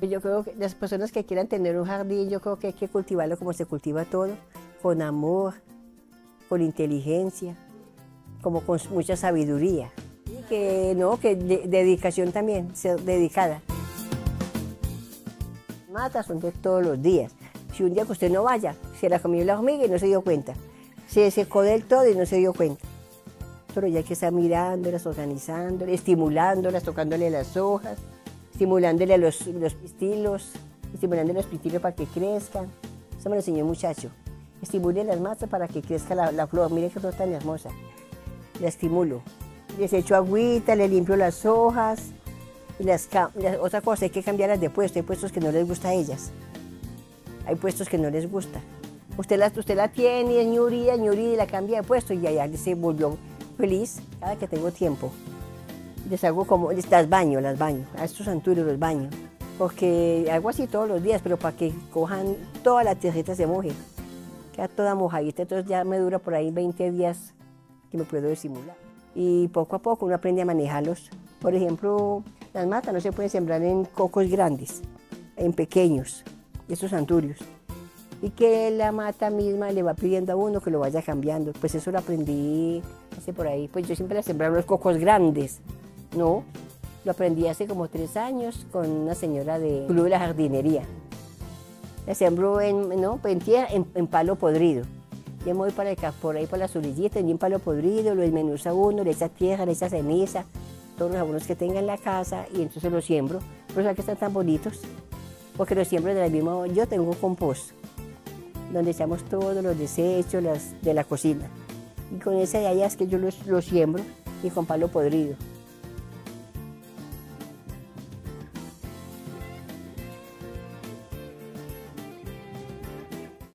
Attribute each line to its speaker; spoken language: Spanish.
Speaker 1: Yo creo que las personas que quieran tener un jardín, yo creo que hay que cultivarlo como se cultiva todo, con amor, con inteligencia, como con mucha sabiduría. Que no, que dedicación también, ser dedicada. Matas son de todos los días. Si un día que usted no vaya, se la comió la hormiga y no se dio cuenta. Se secó del todo y no se dio cuenta. Pero ya hay que estar mirándolas, organizándolas, estimulándolas, tocándole las hojas estimulándole los, los pistilos, estimulándole los pistilos para que crezcan. Eso me lo enseñó un muchacho. Estimule las matas para que crezca la, flor. Mire qué flor tan hermosa. La estimulo. Les echo agüita, le limpio las hojas. Y las, otra cosa, hay que cambiarlas de puesto. Hay puestos que no les gusta a ellas. Hay puestos que no les gusta. Usted la, usted la tiene ñurida, ñurida y la cambia de puesto y ya se volvió feliz cada que tengo tiempo les hago como, las baño, las baño, a estos anturios los baño, porque hago así todos los días, pero para que cojan toda la tierrita se moje, queda toda mojadita, entonces ya me dura por ahí 20 días que me puedo disimular. Y poco a poco uno aprende a manejarlos. Por ejemplo, las matas no se pueden sembrar en cocos grandes, en pequeños, estos anturios. Y que la mata misma le va pidiendo a uno que lo vaya cambiando. Pues eso lo aprendí hace por ahí. Pues yo siempre sembraba los cocos grandes, no, lo aprendí hace como tres años con una señora de Club de la Jardinería. La sembró en, no, en tierra, en, palo podrido. Yo me voy para el, por ahí por la surillita, en un palo podrido, lo desmenuza uno, le echa tierra, le echa ceniza, todos los abonos que tenga en la casa y entonces los siembro. Por eso que están tan bonitos, porque los siembro de la misma... Yo tengo un compost donde echamos todos los desechos de la cocina. Y con esa de allá es que yo los, los siembro y con palo podrido.